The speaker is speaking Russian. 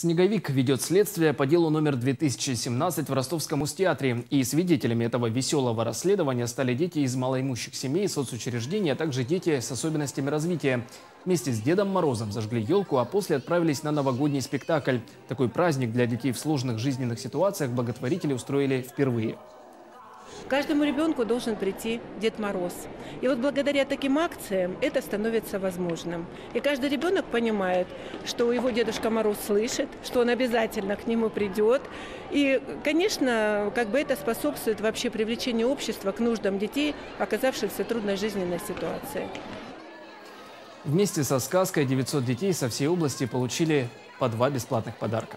Снеговик ведет следствие по делу номер 2017 в Ростовском Устеатре. И свидетелями этого веселого расследования стали дети из малоимущих семей, соцучреждений, а также дети с особенностями развития. Вместе с Дедом Морозом зажгли елку, а после отправились на новогодний спектакль. Такой праздник для детей в сложных жизненных ситуациях благотворители устроили впервые. Каждому ребенку должен прийти Дед Мороз. И вот благодаря таким акциям это становится возможным. И каждый ребенок понимает, что его Дедушка Мороз слышит, что он обязательно к нему придет. И, конечно, как бы это способствует вообще привлечению общества к нуждам детей, оказавшихся в трудной жизненной ситуации. Вместе со сказкой 900 детей со всей области получили по два бесплатных подарка.